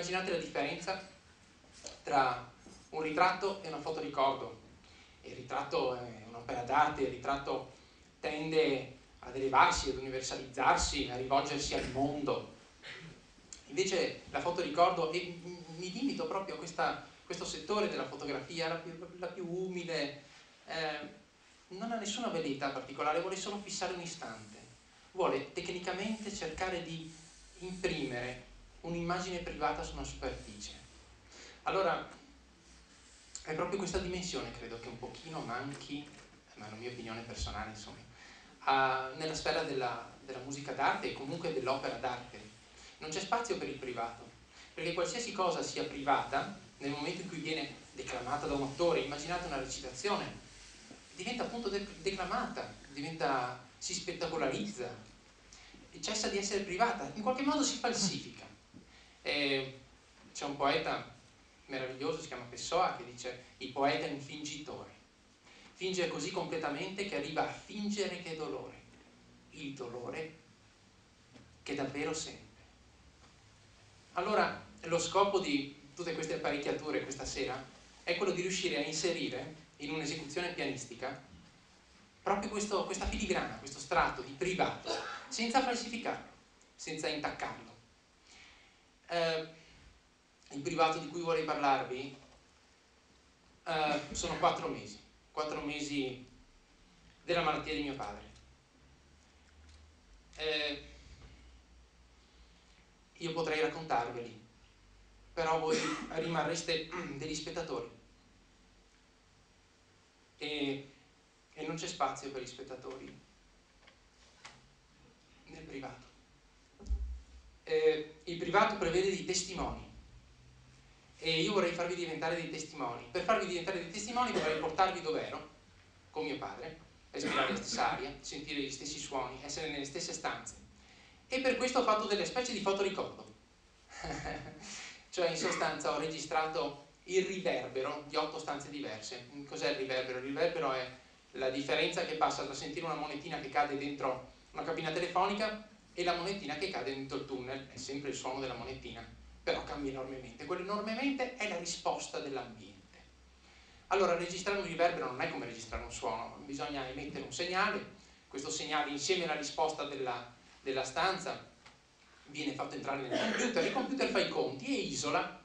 immaginate la differenza tra un ritratto e una foto ricordo. Il ritratto è un'opera d'arte, il ritratto tende ad elevarsi, ad universalizzarsi, a rivolgersi al mondo. Invece la foto ricordo, e mi limito proprio a questa, questo settore della fotografia, la più, la più umile, eh, non ha nessuna velleità particolare, vuole solo fissare un istante, vuole tecnicamente cercare di imprimere un'immagine privata su una superficie. Allora, è proprio questa dimensione, credo, che un pochino manchi, ma è una mia opinione personale, insomma, a, nella sfera della, della musica d'arte e comunque dell'opera d'arte. Non c'è spazio per il privato, perché qualsiasi cosa sia privata, nel momento in cui viene declamata da un attore, immaginate una recitazione, diventa appunto de declamata, diventa, si spettacolarizza, cessa di essere privata, in qualche modo si falsifica. C'è un poeta meraviglioso, si chiama Pessoa, che dice il poeta è un fingitore. Finge così completamente che arriva a fingere che è dolore, il dolore che davvero sente. Allora, lo scopo di tutte queste apparecchiature questa sera è quello di riuscire a inserire in un'esecuzione pianistica proprio questo, questa filigrana, questo strato di privato, senza falsificarlo, senza intaccarlo. Eh, il privato di cui vorrei parlarvi eh, sono quattro mesi, quattro mesi della malattia di mio padre. Eh, io potrei raccontarveli, però voi rimarreste degli spettatori e, e non c'è spazio per gli spettatori nel privato. Eh, il privato prevede dei testimoni e io vorrei farvi diventare dei testimoni. Per farvi diventare dei testimoni vorrei portarvi dove ero, con mio padre, respirare la stessa aria, sentire gli stessi suoni, essere nelle stesse stanze. E per questo ho fatto delle specie di fotoricordo. cioè in sostanza ho registrato il riverbero di otto stanze diverse. Cos'è il riverbero? Il riverbero è la differenza che passa tra sentire una monetina che cade dentro una cabina telefonica e la monetina che cade dentro il tunnel, è sempre il suono della monetina, però cambia enormemente. Quello enormemente è la risposta dell'ambiente. Allora, registrare un riverbero non è come registrare un suono, bisogna emettere un segnale, questo segnale insieme alla risposta della, della stanza viene fatto entrare nel computer, il computer fa i conti e isola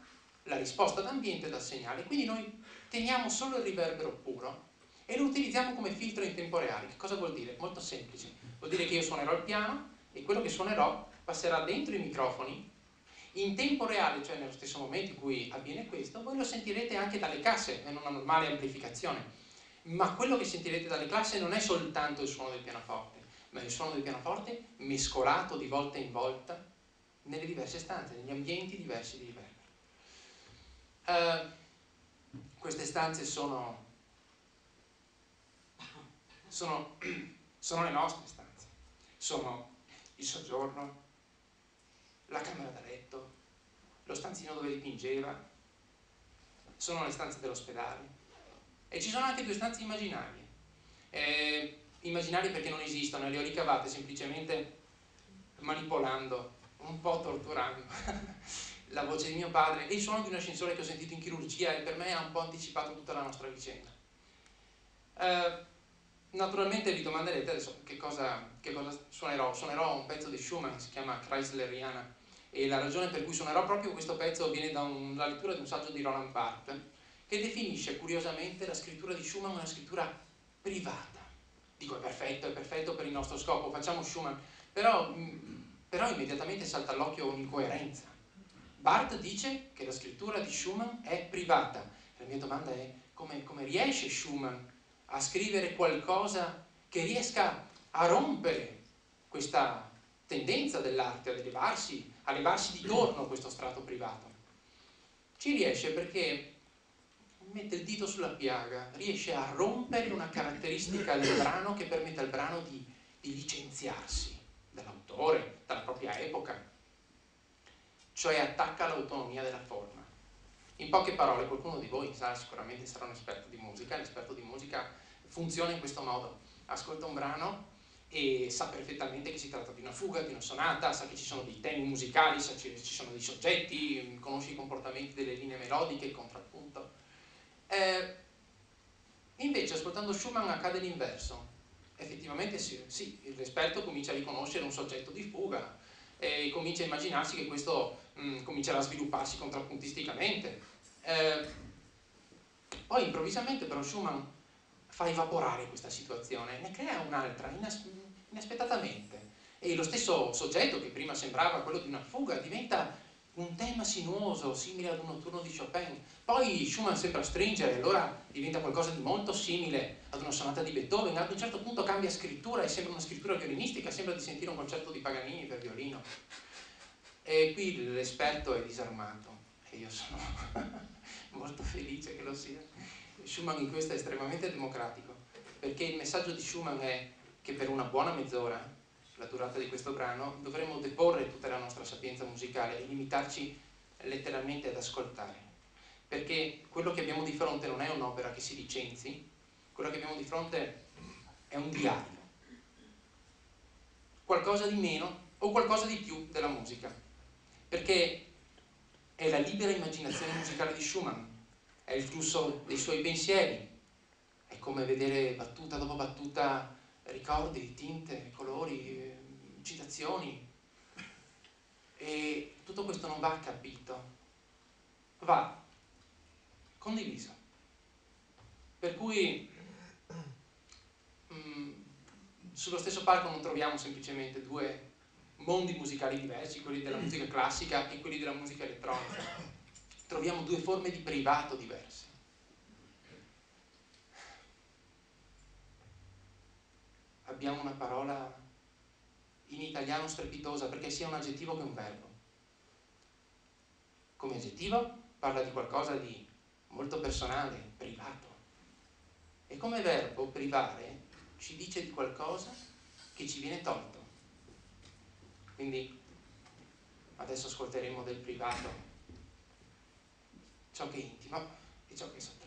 la risposta d'ambiente dal segnale, quindi noi teniamo solo il riverbero puro e lo utilizziamo come filtro in tempo reale. Che cosa vuol dire? Molto semplice. Vuol dire che io suonerò il piano e quello che suonerò passerà dentro i microfoni in tempo reale, cioè nello stesso momento in cui avviene questo, voi lo sentirete anche dalle casse, in una normale amplificazione. Ma quello che sentirete dalle casse non è soltanto il suono del pianoforte, ma è il suono del pianoforte mescolato di volta in volta nelle diverse stanze, negli ambienti diversi di livello. Uh, queste stanze sono, sono, sono le nostre stanze, sono il soggiorno, la camera da letto, lo stanzino dove dipingeva, sono le stanze dell'ospedale e ci sono anche due stanze immaginarie. Eh, immaginarie perché non esistono, le ho ricavate semplicemente manipolando, un po' torturando. la voce di mio padre e il suono di un ascensore che ho sentito in chirurgia e per me ha un po' anticipato tutta la nostra vicenda. Eh, naturalmente vi domanderete adesso che cosa, che cosa, suonerò. Suonerò un pezzo di Schumann, si chiama Chrysleriana e la ragione per cui suonerò proprio questo pezzo viene dalla lettura di un saggio di Roland Barthes che definisce curiosamente la scrittura di Schumann una scrittura privata. Dico è perfetto, è perfetto per il nostro scopo, facciamo Schumann, però, però immediatamente salta all'occhio un'incoerenza Barth dice che la scrittura di Schumann è privata. La mia domanda è come, come riesce Schumann a scrivere qualcosa che riesca a rompere questa tendenza dell'arte ad elevarsi, a levarsi di torno questo strato privato. Ci riesce perché mette il dito sulla piaga, riesce a rompere una caratteristica del brano che permette al brano di, di licenziarsi dall'autore, dalla propria epoca, cioè attacca l'autonomia della forma. In poche parole, qualcuno di voi sa, sicuramente sarà un esperto di musica, l'esperto di musica funziona in questo modo, ascolta un brano e sa perfettamente che si tratta di una fuga, di una sonata, sa che ci sono dei temi musicali, sa che ci sono dei soggetti, conosce i comportamenti delle linee melodiche, il contrappunto. Eh, invece ascoltando Schumann accade l'inverso. Effettivamente sì, sì, l'esperto comincia a riconoscere un soggetto di fuga e comincia a immaginarsi che questo mh, mm, comincerà a svilupparsi contrappuntisticamente. Eh, poi improvvisamente però Schumann fa evaporare questa situazione, ne crea un'altra inas inaspettatamente e lo stesso soggetto che prima sembrava quello di una fuga diventa un tema sinuoso, simile ad un notturno di Chopin. Poi Schumann sembra stringere, allora diventa qualcosa di molto simile ad una sonata di Beethoven. Ad un certo punto cambia scrittura e sembra una scrittura violinistica, sembra di sentire un concerto di Paganini per violino. E qui l'esperto è disarmato e io sono molto felice che lo sia. Schumann in questo è estremamente democratico, perché il messaggio di Schumann è che per una buona mezz'ora, la durata di questo brano, dovremmo deporre tutta la nostra sapienza musicale e limitarci letteralmente ad ascoltare. Perché quello che abbiamo di fronte non è un'opera che si licenzi, quello che abbiamo di fronte è un diario. Qualcosa di meno o qualcosa di più della musica. Perché è la libera immaginazione musicale di Schumann è il flusso dei suoi pensieri, è come vedere battuta dopo battuta ricordi, tinte, colori, citazioni. E tutto questo non va capito, va condiviso. Per cui mh, mm, sullo stesso palco non troviamo semplicemente due mondi musicali diversi, quelli della musica classica e quelli della musica elettronica troviamo due forme di privato diverse. Abbiamo una parola in italiano strepitosa perché sia un aggettivo che un verbo. Come aggettivo parla di qualcosa di molto personale, privato. E come verbo privare ci dice di qualcosa che ci viene tolto. Quindi adesso ascolteremo del privato ciò che è intimo e ciò che è sotto.